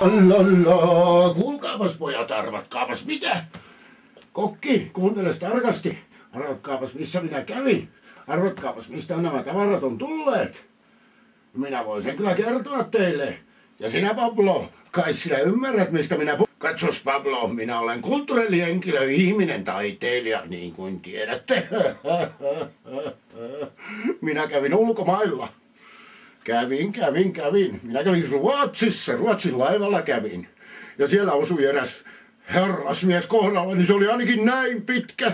Lalla, kuulkaapas pojat, arvatkaapas mitä? Kokki, kuunteles tarkasti. Arvatkaapas missä minä kävin. Arvatkaapas mistä nämä tavarat on tulleet. Minä voin sen kyllä kertoa teille. Ja sinä Pablo, kai sinä ymmärrät mistä minä puhun. Katsos Pablo, minä olen kulttuurihenkilö, ihminen, taiteilija, niin kuin tiedätte. Minä kävin ulkomailla. Kävin, kävin, kävin. Minä kävin Ruotsissa, Ruotsin laivalla kävin. Ja siellä osui eräs herrasmies kohdalla, niin se oli ainakin näin pitkä.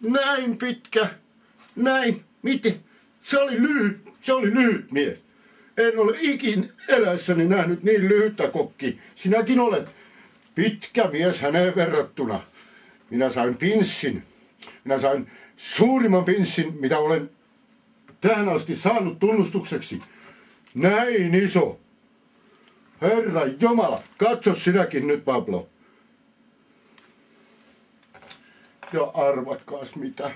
Näin pitkä. Näin. Miten? Se oli lyhyt, se oli lyhyt mies. En ole ikin eläessäni nähnyt niin lyhyttä kokki. Sinäkin olet pitkä mies häneen verrattuna. Minä sain pinssin. Minä sain suurimman pinssin, mitä olen tähän asti saanut tunnustukseksi. Näin iso. Herra Jumala, katso sinäkin nyt, Pablo. Ja arvatkaas mitä.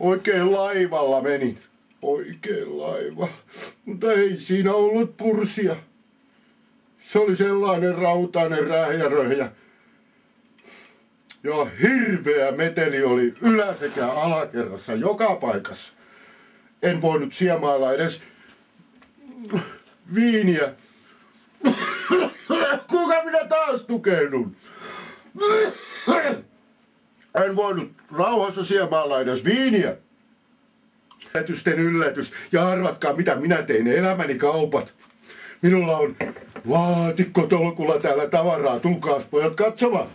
Oikein laivalla menin. Oikein laiva. Mutta ei siinä ollut pursia. Se oli sellainen rautainen rähjäröhjä. Ja hirveä meteli oli ylä- sekä alakerrassa joka paikassa. En voinut siemailla edes viiniä. Kuka minä taas tukehdun? En voinut rauhassa siemailla edes viiniä. Yllätysten yllätys. Ja arvatkaa mitä minä tein elämäni kaupat. Minulla on laatikko tolkulla täällä tavaraa. Tulkaas pojat katsomaan.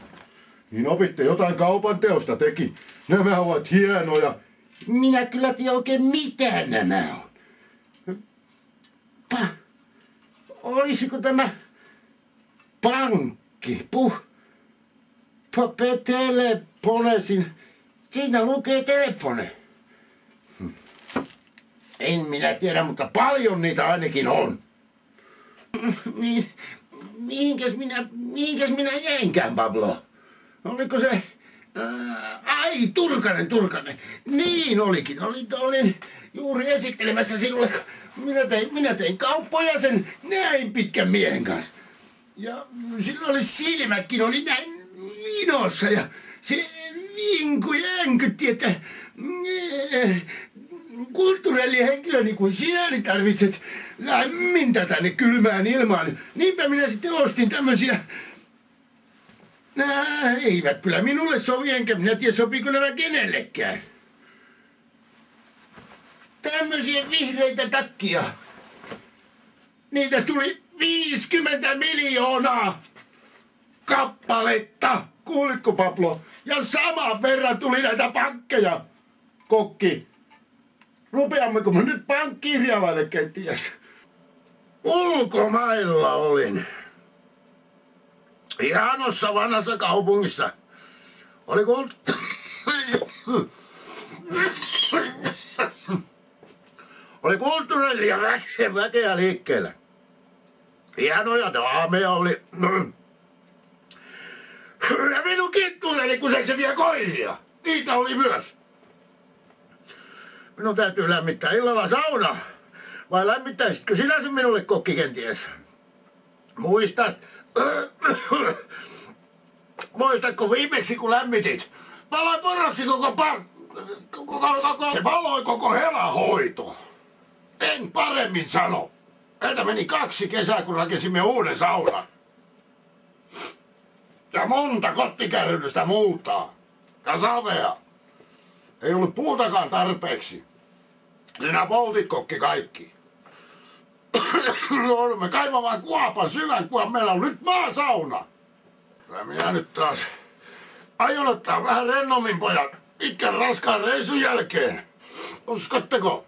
Niin opitte jotain kaupan teosta teki. Nämä ovat hienoja. Minä kyllä tiedä oikein mitä nämä on. Pa, olisiko tämä pankki? Puh, pape telefonesin. Siinä lukee telefone. Hm. En minä tiedä, mutta paljon niitä ainakin on. Niin, mihinkäs minä, mihinkäs minä jäinkään, Pablo? Oliko se... Ää, ai, Turkanen, Turkanen. Niin olikin. Olin, olin juuri esittelemässä sinulle. Minä tein, minä tein kauppoja sen näin pitkän miehen kanssa. Ja sillä oli silmätkin, oli näin vinossa ja se vinkui jänkytti, että kulttuurihenkilö niin kuin sinä niin tarvitset lämmintä tänne kylmään ilmaan. Niinpä minä sitten ostin tämmöisiä Nää eivät kyllä minulle sovi, enkä minä tiedä sopiiko nämä kenellekään. Tämmöisiä vihreitä takkia. Niitä tuli 50 miljoonaa kappaletta. Kuulitko Pablo? Ja saman verran tuli näitä pankkeja. Kokki. Rupeammeko me nyt pankkirjalalle kenties? Ulkomailla olin. Hienossa vanhassa kaupungissa. Oli kuultu... oli kulttuurillisia väkeä, väkeä liikkeellä. Hienoja daameja oli. Ja minun kittuileni kuseksi vielä koiria. Niitä oli myös. Minun täytyy lämmittää illalla sauna. Vai lämmittäisitkö sinä sen minulle kokki kenties? Muistat, Muistatko viimeksi kun lämmitit? Paloi poroksi koko par... Koko, koko... Se paloi koko helahoito. En paremmin sano. Meiltä meni kaksi kesää, kun rakensimme uuden saunan. Ja monta kottikärryllistä multaa. Ja savea. Ei ollut puutakaan tarpeeksi. Sinä poltit kokki kaikki. Joudumme kaivamaan kuopan syvän kuopan. Meillä on nyt maasauna. Ja minä nyt taas aion ottaa vähän rennommin pojat pitkän raskaan reisun jälkeen. Uskotteko?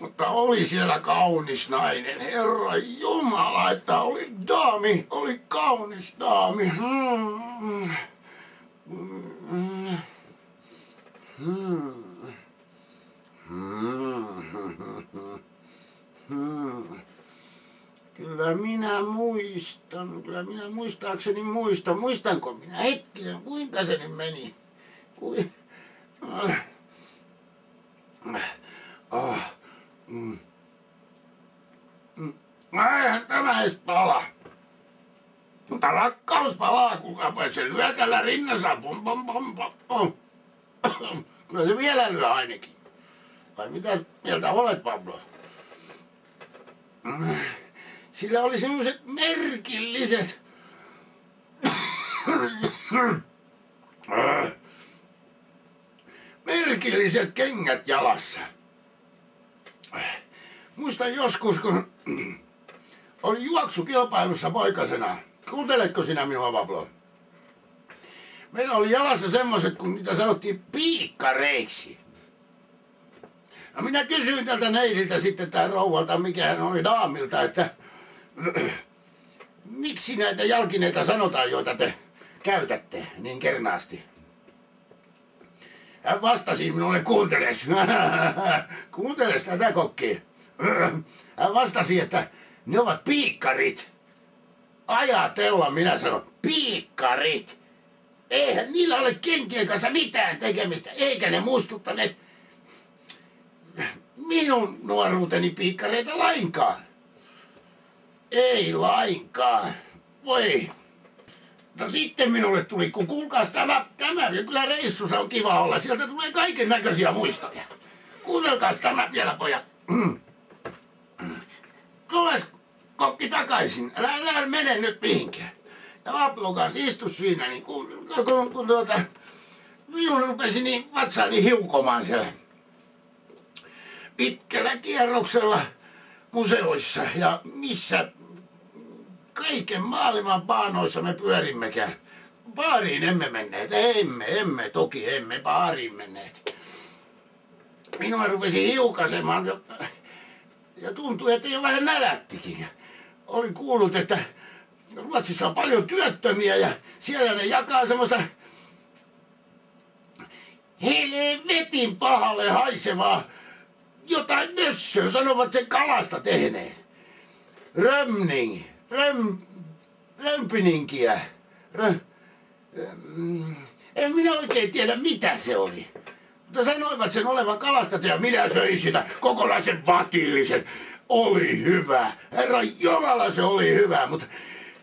Mutta oli siellä kaunis nainen, herra Jumala, että oli daami, oli kaunis daami. Hmm. Hmm. Hmm. Kyllä minä muistan, kyllä minä muistaakseni muistan. Muistanko minä hetkinen, kuinka se nyt meni? Kui... Ah. Mm. Mm. Eihän tämä edes pala. Mutta rakkaus palaa, kuka se lyö tällä rinnassa. Pom, pom, pom, pom, pom. Kyllä se vielä lyö ainakin. Vai mitä mieltä olet, Pablo? Sillä oli sellaiset merkilliset merkilliset kengät jalassa. Muistan joskus, kun oli juoksukilpailussa poikasena. Kuunteletko sinä minua, Pablo? Meillä oli jalassa semmoiset, kun niitä sanottiin piikkareiksi. No minä kysyin tältä neidiltä sitten tää rouvalta, mikä hän oli daamilta, että miksi näitä jalkineita sanotaan, joita te käytätte niin kernaasti? Hän vastasi minulle, kuunteles, kuunteles tätä kokki. Hän vastasi, että ne ovat piikkarit. Ajatella, minä sanon, piikkarit. Eihän niillä ole kenkien kanssa mitään tekemistä, eikä ne muistuttaneet minun nuoruuteni piikkareita lainkaan. Ei lainkaan. Voi. No sitten minulle tuli, kun kuulkaas tämä, tämä kyllä reissussa on kiva olla. Sieltä tulee kaiken näköisiä muistoja. Kuunnelkaas tämä vielä, pojat. Kokki takaisin. Älä, älä mene nyt mihinkään. Ja Pablo kanssa istu siinä, niin kun, kun, kun tuota, minun rupesi niin vatsaani hiukomaan siellä pitkällä kierroksella museoissa ja missä kaiken maailman paanoissa me pyörimmekään. Baariin emme menneet, emme, emme, toki emme baariin menneet. Minua rupesi hiukasemaan ja tuntui, että jo vähän nälättikin. Olin kuullut, että Ruotsissa on paljon työttömiä ja siellä ne jakaa semmoista helvetin pahalle haisevaa jotain nössöä, sanovat sen kalasta tehneen. Römning, röm, römpininkiä. Rö, mm, en minä oikein tiedä mitä se oli. Mutta sanoivat sen olevan kalasta ja minä söin sitä kokonaisen vatillisen. Oli hyvä. Herra Jumala se oli hyvä, mutta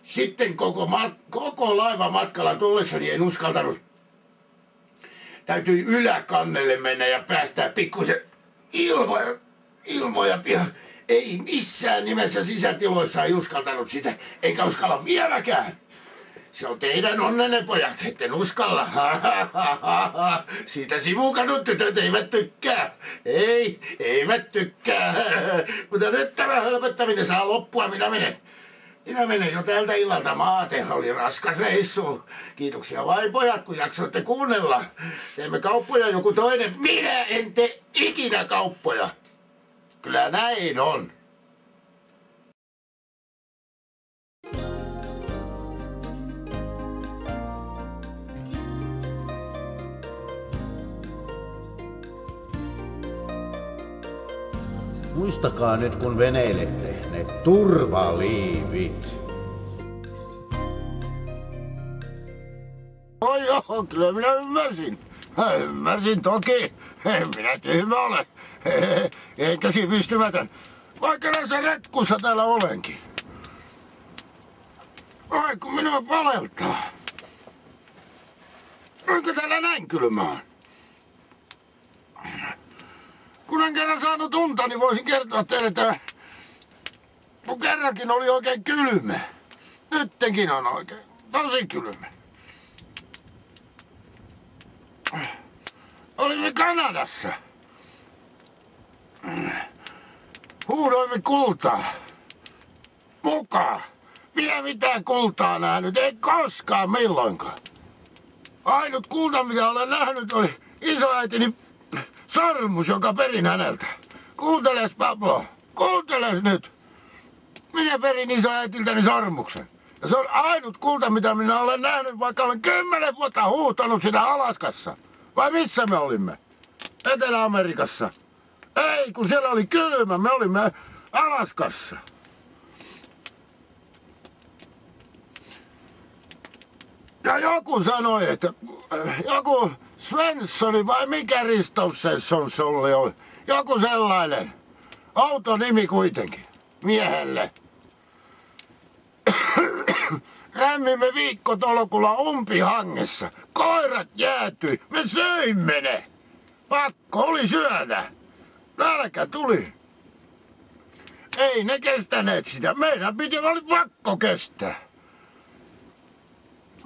sitten koko, mat- koko laiva matkalla tullessani en uskaltanut. Täytyi yläkannelle mennä ja päästää pikkusen ilmoja, ilmoja pian. Ei missään nimessä sisätiloissa ei uskaltanut sitä, eikä uskalla vieläkään. Se on teidän onnenne, pojat, etten uskalla. Siitä simukadut tytöt eivät tykkää. Ei, eivät tykkää. Mutta nyt tämä helpettaminen saa loppua, minä menen. Minä menen jo tältä illalta maate. Oli raskas reissu. Kiitoksia vain pojat, kun jaksoitte kuunnella. Teemme kauppoja joku toinen. Minä en tee ikinä kauppoja. Kyllä näin on. Muistakaa nyt kun veneilette ne turvaliivit. Oh joo, kyllä minä ymmärsin. Ymmärsin toki. En minä tyhmä ole. Eikä pystymätön. Vaikka näissä retkussa täällä olenkin. Ai kun minua paleltaa. Onko täällä näin kylmää? Kun en kerran saanut unta, niin voisin kertoa teille, että kun kerrankin oli oikein kylmä. Nyttenkin on oikein tosi kylmä. Olimme Kanadassa. Huudoimme kultaa. Mukaan. Minä mitään kultaa nähnyt, ei koskaan milloinkaan. Ainut kulta, mitä olen nähnyt, oli isoäitini sormus, joka perin häneltä. Kuunteles, Pablo. Kuunteles nyt. Minä perin isoäitiltäni sormuksen. Ja se on ainut kulta, mitä minä olen nähnyt, vaikka olen kymmenen vuotta huutanut sitä Alaskassa. Vai missä me olimme? Etelä-Amerikassa. Ei, kun siellä oli kylmä, me olimme Alaskassa. Ja joku sanoi, että äh, joku Svenssoni vai mikä Ristofsson se oli, joku sellainen. Auto nimi kuitenkin, miehelle. rämmimme viikkotolkulla umpihangessa. Koirat jäätyi, me söimme ne. Pakko oli syödä. Nälkä tuli. Ei ne kestäneet sitä. Meidän piti oli pakko kestää.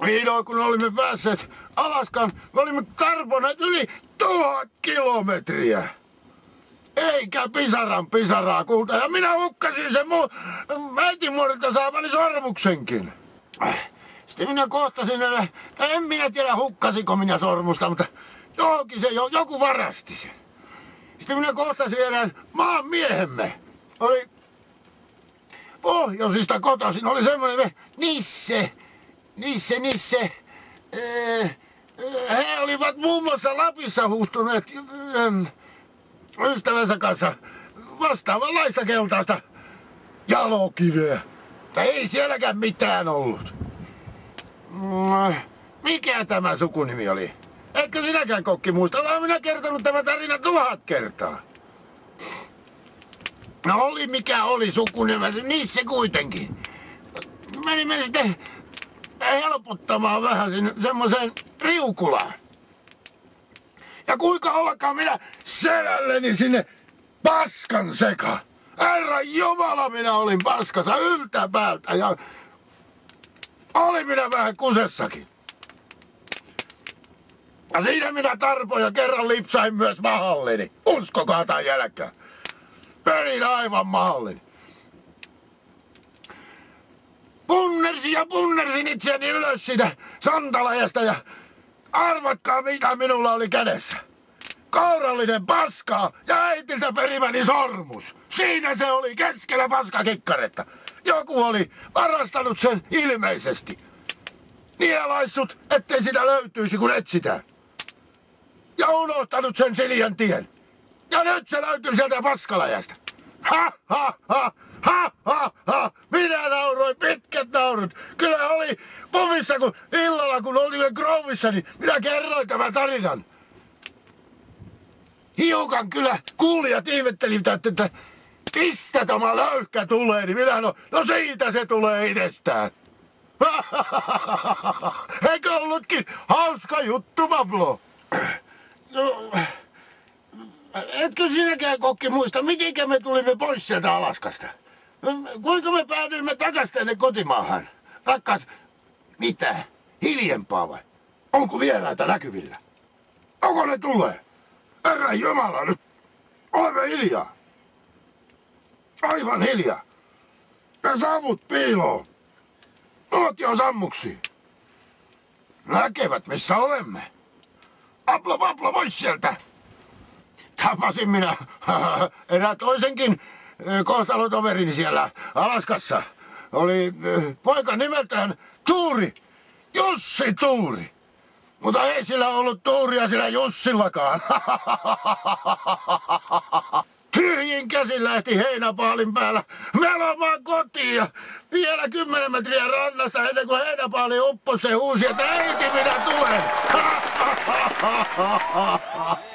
Vihdoin kun olimme päässeet Alaskan, me olimme tarponeet yli tuhat kilometriä. Eikä pisaran pisaraa kulta. Ja minä hukkasin sen mun äitin muodolta saamani sormuksenkin. Sitten minä kohtasin, tai en minä tiedä hukkasiko minä sormusta, mutta johonkin se, joku varasti sen. Sitten minä kohtasin erään maan miehemme. Oli pohjoisista kotoisin, oli semmoinen Nisse, Nisse, Nisse. He olivat muun muassa Lapissa huustuneet ystävänsä kanssa vastaavanlaista keltaista jalokiveä. Tai ei sielläkään mitään ollut. Mm, mikä tämä sukunimi oli? Eikö sinäkään kokki muista? Olen minä kertonut tämä tarina tuhat kertaa. No oli mikä oli sukunimi, se kuitenkin. Menimme sitten helpottamaan vähän sinne semmoiseen riukulaan. Ja kuinka ollakaan minä selälleni sinne paskan seka. Herra Jumala, minä olin paskassa yltä päältä ja oli minä vähän kusessakin. Ja siinä minä tarpoja kerran lipsain myös mahalleni. Uskokaa tai jälkää. Perin aivan mahalleni. Punnersin ja punnersin itseäni ylös siitä santalajasta ja arvatkaa mitä minulla oli kädessä. Kourallinen paskaa ja äitiltä perimäni sormus. Siinä se oli keskellä paskakikkaretta. Joku oli varastanut sen ilmeisesti. Nielaissut, ettei sitä löytyisi kun etsitään. Ja unohtanut sen Siljan tien. Ja nyt se löytyy sieltä paskalajasta. Ha, ha, ha, ha, ha, ha. Minä nauroin pitkät naurut. Kyllä oli puvissa, kun illalla, kun olimme Grovissa, niin minä kerroin tämän tarinan. Hiukan kyllä kuulijat ihmettelivät, että mistä tämä löyhkä tulee, niin minä no, no siitä se tulee itsestään. Eikö ollutkin hauska juttu, Pablo? No, etkö sinäkään kokki muista, miten me tulimme pois sieltä Alaskasta? Kuinka me päädyimme takaisin tänne kotimaahan? Rakkas, mitä? Hiljempaa vai? Onko vieraita näkyvillä? Onko ne tulee? Herra Jumala nyt! Olemme hiljaa. Aivan hiljaa. Ja savut piiloon. Nuotio sammuksi. Näkevät, missä olemme. Aplo, aplo, pois sieltä. Tapasin minä erää toisenkin kohtalotoverini siellä Alaskassa. Oli poika nimeltään Tuuri. Jussi Tuuri. Mutta ei sillä ollut tuuria sillä Jussillakaan. Tyhjin käsin lähti heinäpaalin päällä velomaan kotiin ja vielä kymmenen metriä rannasta ennen kuin heinäpaali upposi se huusi, että äiti minä tulen.